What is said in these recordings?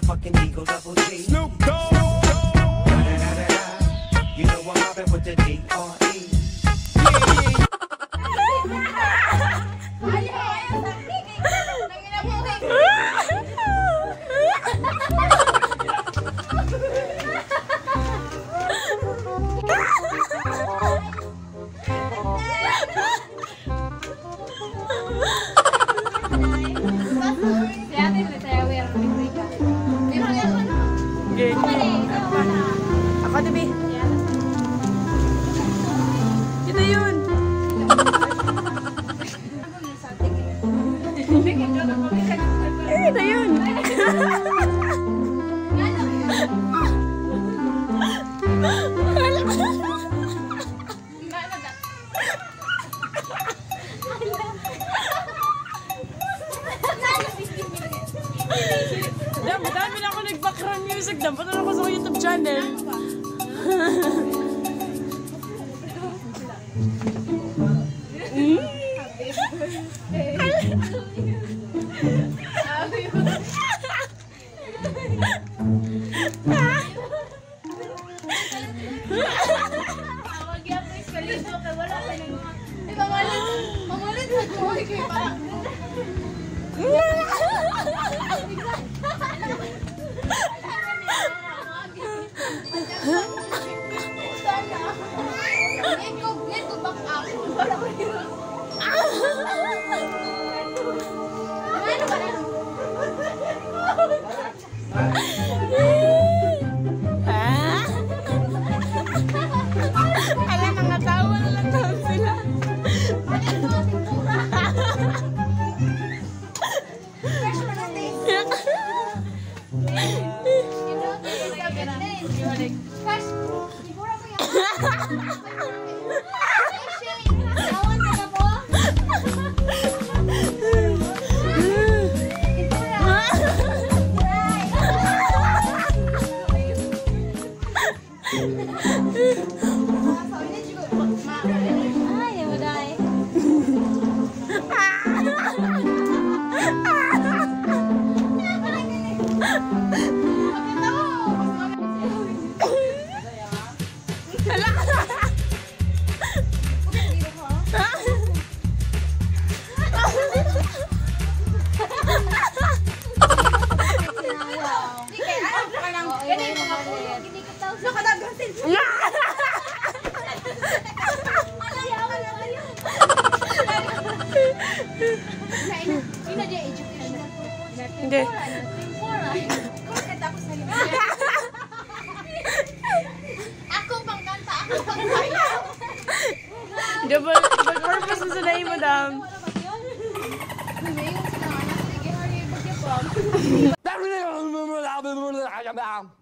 fucking Eagle Double G. Snoop Dogg. You know I'm mobbing with the D.R.E. Debbie. Yan. Yun. Eh, na yun. Dam, madami na ako nag-background music. Dam, punta na ako sa YouTube channel. Pamalit na ko. Parang... umiiyak. Yeah. Hindi. Ako pang kanta, ako pang kaya. Double, double purpose na sila yung madam. Hala?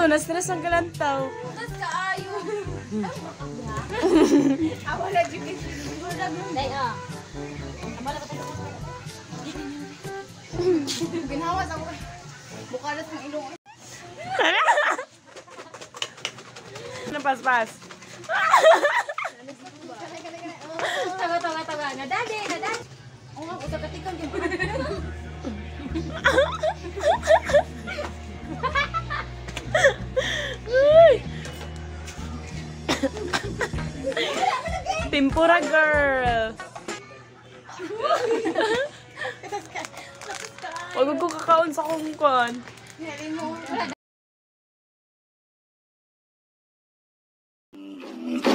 Sumuto, na-stress ang kalantaw. Tapos kaayo. Awala education. Day ah. Abala ka tayo. Ginawa sa ko. Bukalat ng ilong. Anong paspas? Tempura girl! Huwag ko kakaon sa kungkon. Wala